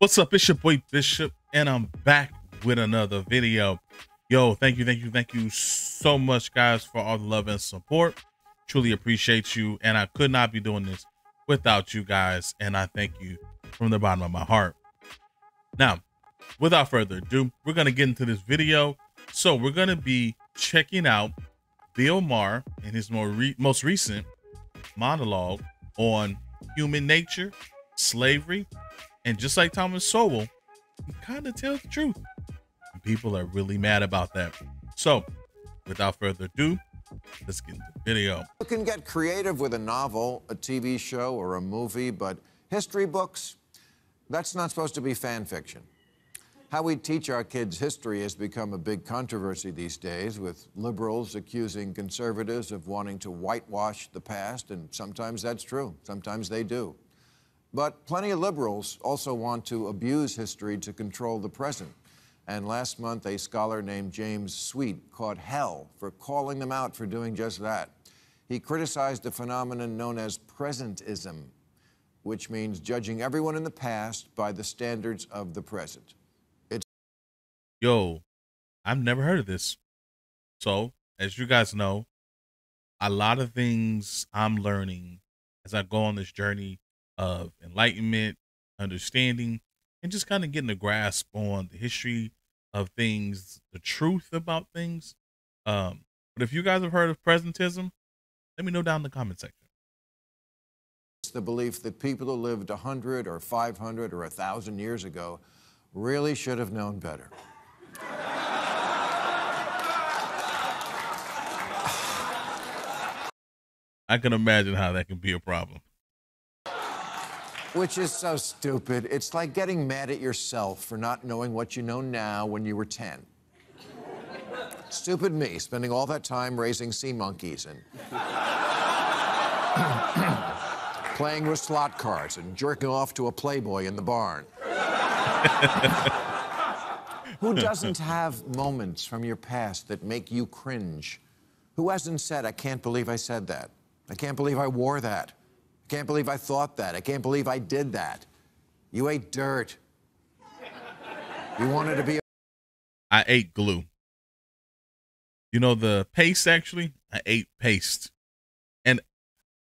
What's up? It's your boy Bishop, and I'm back with another video. Yo, thank you, thank you, thank you so much, guys, for all the love and support. Truly appreciate you, and I could not be doing this without you guys, and I thank you from the bottom of my heart. Now, without further ado, we're gonna get into this video. So we're gonna be checking out Bill Maher in his more re most recent monologue on human nature, slavery, and just like Thomas Sowell, he kind of tells the truth. And people are really mad about that. So, without further ado, let's get into the video. You can get creative with a novel, a TV show, or a movie, but history books, that's not supposed to be fan fiction. How we teach our kids history has become a big controversy these days, with liberals accusing conservatives of wanting to whitewash the past, and sometimes that's true. Sometimes they do. But plenty of liberals also want to abuse history to control the present. And last month, a scholar named James Sweet caught hell for calling them out for doing just that. He criticized a phenomenon known as presentism, which means judging everyone in the past by the standards of the present. It's Yo, I've never heard of this. So, as you guys know, a lot of things I'm learning as I go on this journey of enlightenment, understanding, and just kind of getting a grasp on the history of things, the truth about things. Um, but if you guys have heard of presentism, let me know down in the comment section. It's the belief that people who lived 100 or 500 or 1,000 years ago really should have known better. I can imagine how that can be a problem. Which is so stupid. It's like getting mad at yourself for not knowing what you know now when you were 10. Stupid me, spending all that time raising sea monkeys and playing with slot cars and jerking off to a Playboy in the barn. Who doesn't have moments from your past that make you cringe? Who hasn't said, I can't believe I said that? I can't believe I wore that? Can't believe I thought that. I can't believe I did that. You ate dirt. You wanted to be a I ate glue. You know the paste actually? I ate paste. And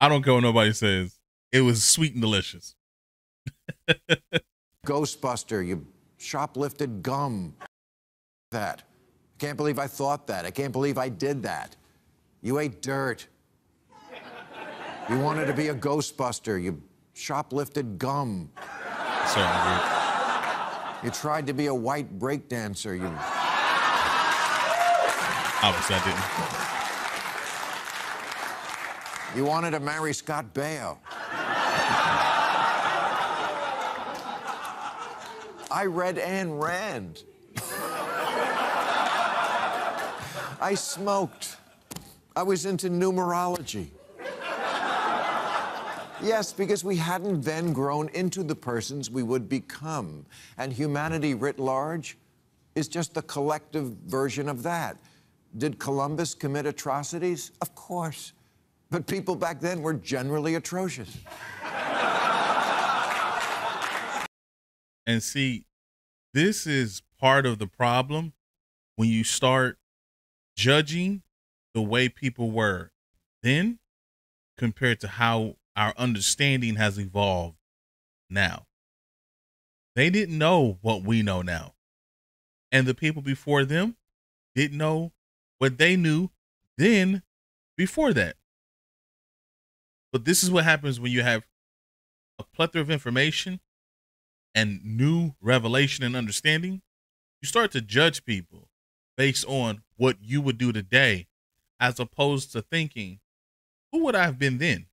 I don't care what nobody says. It was sweet and delicious. Ghostbuster. You shoplifted gum. That. I can't believe I thought that. I can't believe I did that. You ate dirt. You wanted to be a Ghostbuster. You shoplifted gum. Sorry. You tried to be a white breakdancer. You Obviously I didn't. you wanted to marry Scott Baio. I read Ayn Rand. I smoked. I was into numerology. Yes, because we hadn't then grown into the persons we would become. And humanity writ large is just the collective version of that. Did Columbus commit atrocities? Of course. But people back then were generally atrocious. And see, this is part of the problem when you start judging the way people were then compared to how our understanding has evolved now. They didn't know what we know now. And the people before them didn't know what they knew then before that. But this is what happens when you have a plethora of information and new revelation and understanding. You start to judge people based on what you would do today as opposed to thinking, who would I have been then?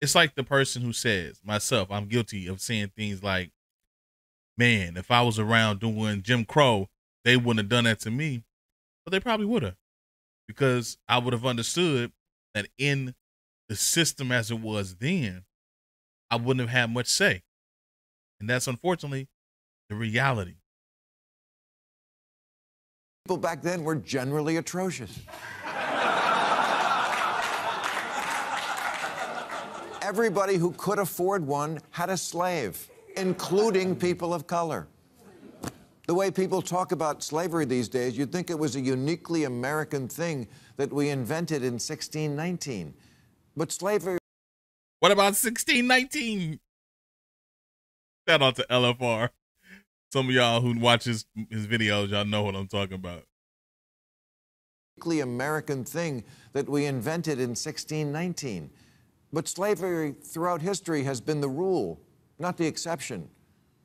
It's like the person who says, myself, I'm guilty of saying things like, man, if I was around doing Jim Crow, they wouldn't have done that to me. But they probably would have because I would have understood that in the system as it was then, I wouldn't have had much say. And that's unfortunately the reality. People back then were generally atrocious. Everybody who could afford one had a slave. including people of color. The way people talk about slavery these days, you'd think it was a uniquely American thing that we invented in 1619. But slavery. What about 1619? Shout out to LFR. Some of y'all who watch his, his videos, y'all know what I'm talking about. Uniquely American thing that we invented in 1619. But slavery throughout history has been the rule, not the exception.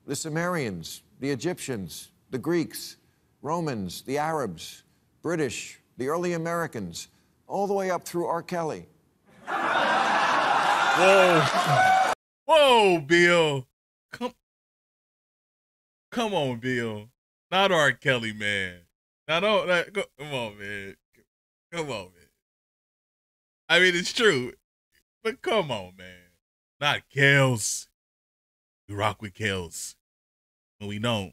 The Sumerians, the Egyptians, the Greeks, Romans, the Arabs, British, the early Americans, all the way up through R. Kelly. Whoa. Whoa, Bill. Come Come on, Bill. Not R. Kelly, man. Now don't not, come on, man. Come on, man. I mean it's true. But come on, man. Not Kels. We rock with Kels. And we don't.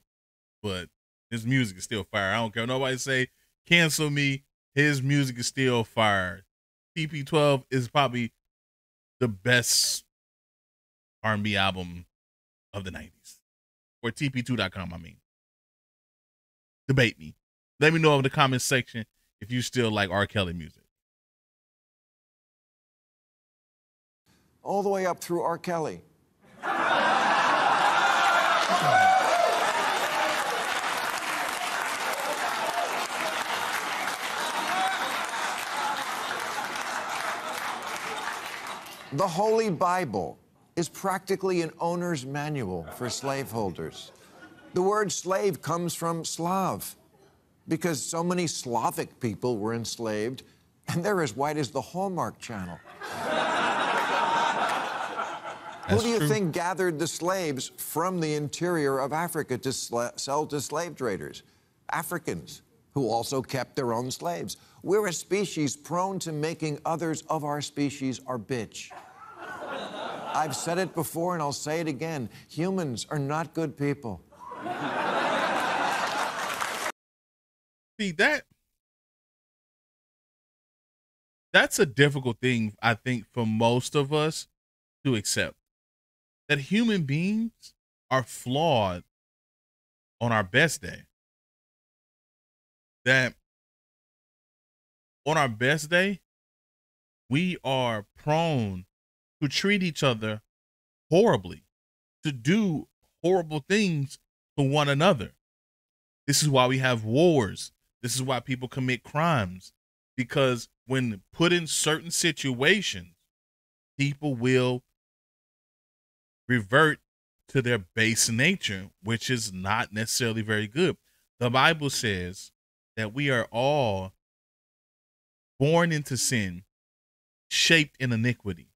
But his music is still fire. I don't care. Nobody say cancel me. His music is still fire. TP12 is probably the best R&B album of the 90s. Or TP2.com, I mean. Debate me. Let me know in the comment section if you still like R. Kelly music. All the way up through R. Kelly. The Holy Bible is practically an owner's manual for slaveholders. The word slave comes from Slav because so many Slavic people were enslaved, and they're as white as the Hallmark Channel. Who do you true. think gathered the slaves from the interior of Africa to sell to slave traders? Africans, who also kept their own slaves. We're a species prone to making others of our species our bitch. I've said it before and I'll say it again. Humans are not good people. See that that's a difficult thing I think for most of us to accept. That human beings are flawed on our best day. That on our best day, we are prone to treat each other horribly, to do horrible things to one another. This is why we have wars. This is why people commit crimes. Because when put in certain situations, people will revert to their base nature, which is not necessarily very good. The Bible says that we are all born into sin, shaped in iniquity,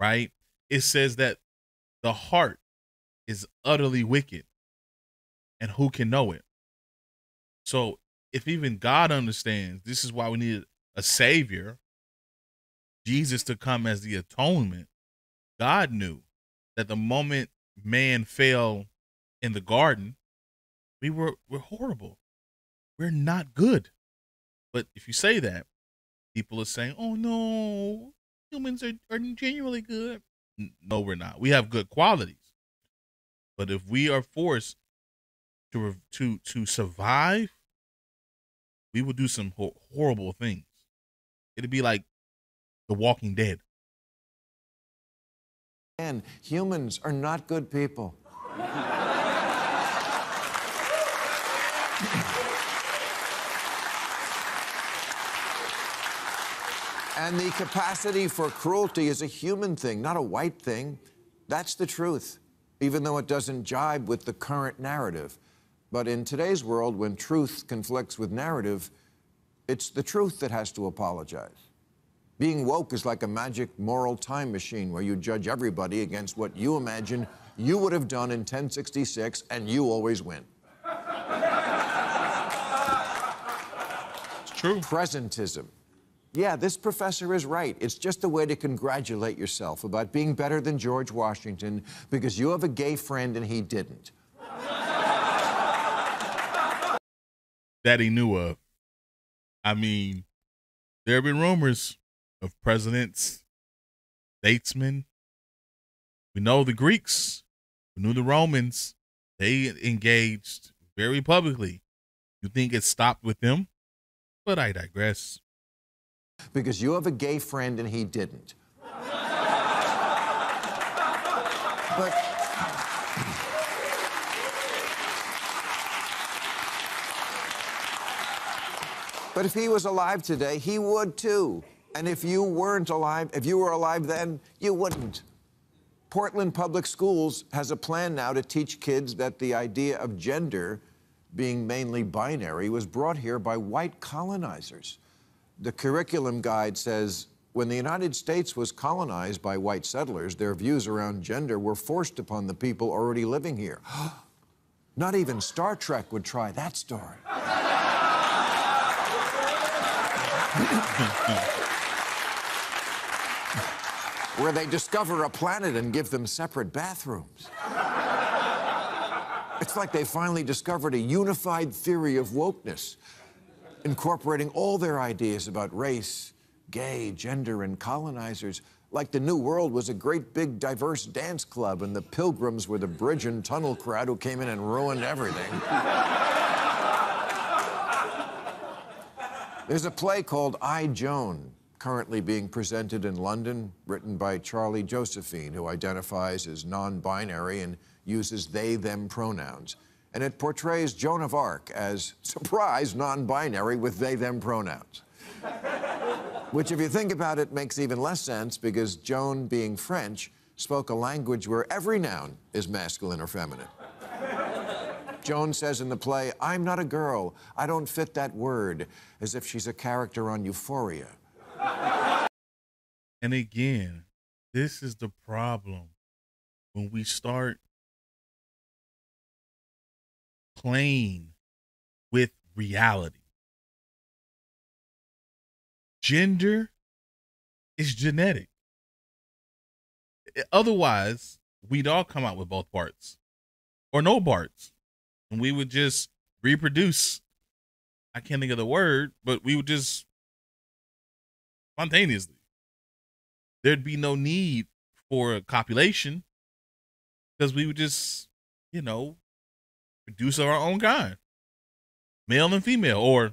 right? It says that the heart is utterly wicked, and who can know it? So, if even God understands, this is why we need a savior, Jesus to come as the atonement. God knew that the moment man fell in the garden, we were we're horrible. We're not good. But if you say that, people are saying, "Oh no, humans are, are genuinely good." No, we're not. We have good qualities, but if we are forced to to to survive, we will do some ho- horrible things. It'd be like The Walking Dead. Humans are not good people. And the capacity for cruelty is a human thing, not a white thing. That's the truth, even though it doesn't jibe with the current narrative. But in today's world, when truth conflicts with narrative, it's the truth that has to apologize. Being woke is like a magic moral time machine where you judge everybody against what you imagine you would have done in 1066 and you always win. It's true. Presentism. Yeah, this professor is right. It's just a way to congratulate yourself about being better than George Washington because you have a gay friend and he didn't. that he knew of. I mean, there have been rumors of presidents, statesmen. We know the Greeks who knew the Romans, they engaged very publicly. You think it stopped with them? But I digress. Because you have a gay friend and he didn't. but But if he was alive today, he would too. And if you weren't alive, if you were alive then, you wouldn't. Portland Public Schools has a plan now to teach kids that the idea of gender being mainly binary was brought here by white colonizers. The curriculum guide says when the United States was colonized by white settlers, their views around gender were forced upon the people already living here. Not even Star Trek would try that story. Where they discover a planet and give them separate bathrooms. It's like they finally discovered a unified theory of wokeness, incorporating all their ideas about race, gay, gender, and colonizers. Like the New World was a great big diverse dance club, and the pilgrims were the bridge and tunnel crowd who came in and ruined everything. There's a play called I, Joan, currently being presented in London, written by Charlie Josephine, who identifies as non binary and uses they, them pronouns. And it portrays Joan of Arc as, surprise, non binary with they, them pronouns. Which, if you think about it, makes even less sense because Joan, being French, spoke a language where every noun is masculine or feminine. Joan says in the play, I'm not a girl. I don't fit that word, as if she's a character on Euphoria. And again, this is the problem when we start playing with reality. Gender is genetic. Otherwise, we'd all come out with both parts or no parts and we would just reproduce. I can't think of the word, but we would just spontaneously. There'd be no need for copulation because we would just, you know, produce our own kind, male and female, or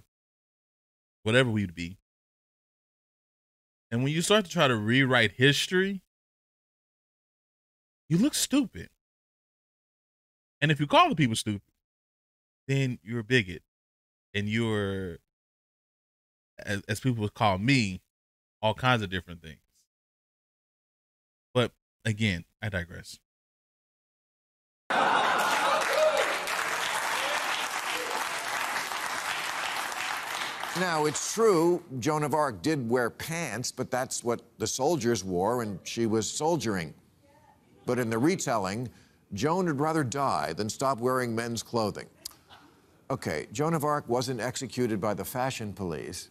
whatever we would be. And when you start to try to rewrite history, you look stupid. And if you call the people stupid, then you're a bigot and you're as, as people would call me all kinds of different things but again i digress Now, it's true, Joan of Arc did wear pants, but that's what the soldiers wore, and she was soldiering. But in the retelling, Joan would rather die than stop wearing men's clothing. Okay, Joan of Arc wasn't executed by the fashion police.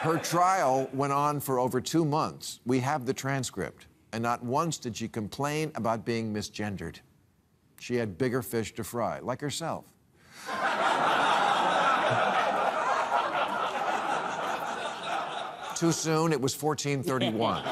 Her trial went on for over two months. We have the transcript. And not once did she complain about being misgendered. She had bigger fish to fry, like herself. Too soon, it was 1431.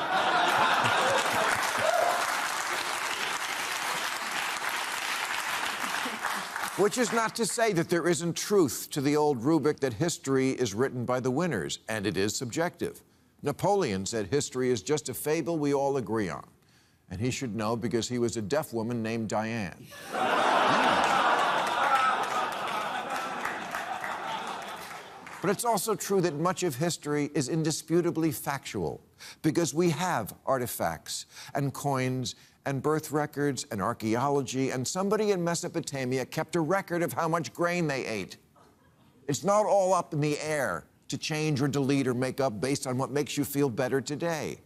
Which is not to say that there isn't truth to the old rubric that history is written by the winners, and it is subjective. Napoleon said history is just a fable we all agree on. And he should know because he was a deaf woman named Diane. But it's also true that much of history is indisputably factual because we have artifacts and coins and birth records and archaeology, and somebody in Mesopotamia kept a record of how much grain they ate. It's not all up in the air to change or delete or make up based on what makes you feel better today.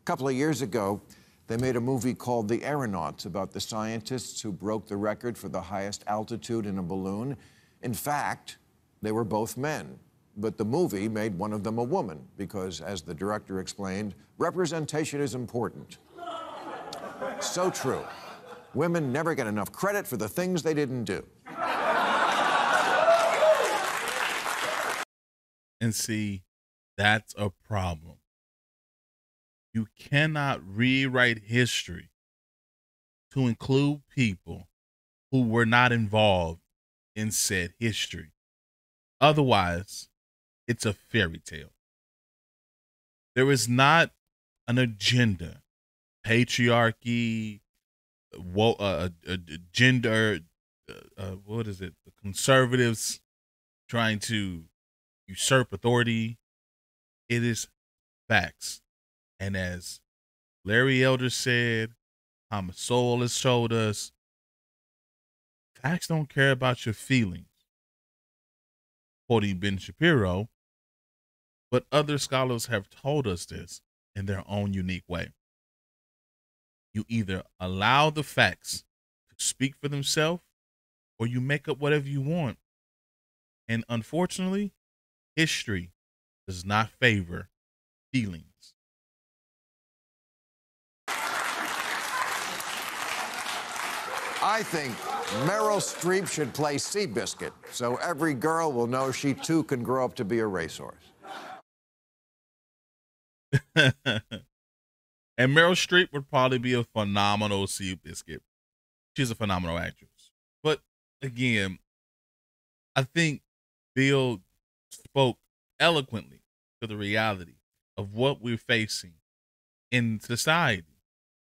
A couple of years ago, they made a movie called The Aeronauts about the scientists who broke the record for the highest altitude in a balloon. In fact, they were both men. But the movie made one of them a woman because, as the director explained, representation is important. So true. Women never get enough credit for the things they didn't do. And see, that's a problem. You cannot rewrite history to include people who were not involved in said history. Otherwise, it's a fairy tale. There is not an agenda, patriarchy, wo- uh, uh, gender, uh, uh, what is it? The conservatives trying to usurp authority. It is facts. And as Larry Elder said, Thomas Sowell has told us, facts don't care about your feelings. Quoting Ben Shapiro, but other scholars have told us this in their own unique way. You either allow the facts to speak for themselves or you make up whatever you want. And unfortunately, history does not favor feelings. I think Meryl Streep should play Seabiscuit so every girl will know she too can grow up to be a racehorse. and Meryl Streep would probably be a phenomenal Seabiscuit. She's a phenomenal actress. But again, I think Bill spoke eloquently to the reality of what we're facing in society.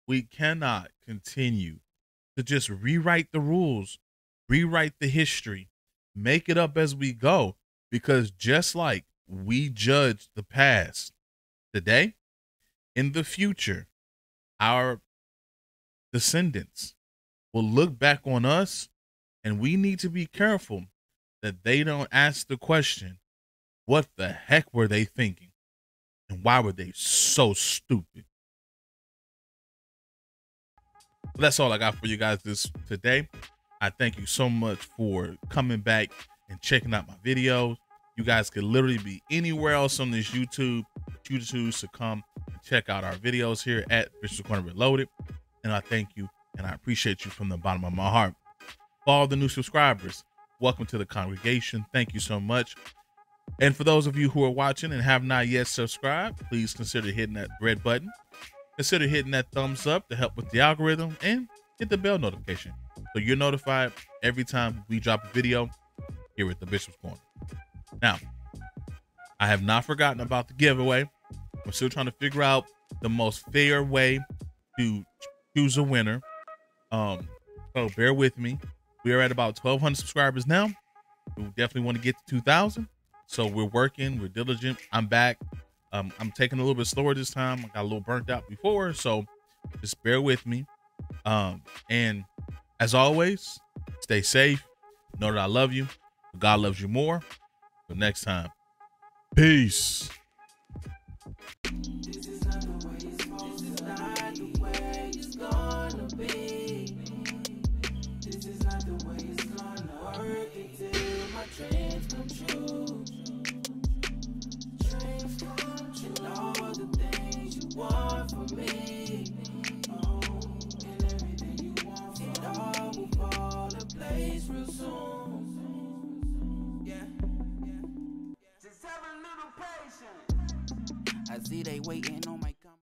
We cannot continue to just rewrite the rules, rewrite the history, make it up as we go. Because just like we judge the past today, in the future, our descendants will look back on us and we need to be careful that they don't ask the question, what the heck were they thinking? And why were they so stupid? that's all I got for you guys this today. I thank you so much for coming back and checking out my videos. You guys could literally be anywhere else on this YouTube. You choose to come check out our videos here at Bishop's Corner Reloaded. And I thank you and I appreciate you from the bottom of my heart. For all the new subscribers, welcome to the congregation. Thank you so much. And for those of you who are watching and have not yet subscribed, please consider hitting that red button Consider hitting that thumbs up to help with the algorithm and hit the bell notification so you're notified every time we drop a video here at the Bishop's Corner. Now, I have not forgotten about the giveaway. We're still trying to figure out the most fair way to choose a winner. Um, so bear with me. We are at about 1,200 subscribers now. We definitely want to get to 2,000. So we're working, we're diligent. I'm back. Um, I'm taking a little bit slower this time. I got a little burnt out before, so just bear with me. Um, and as always, stay safe. Know that I love you. God loves you more. Next time, peace. I see they waiting on my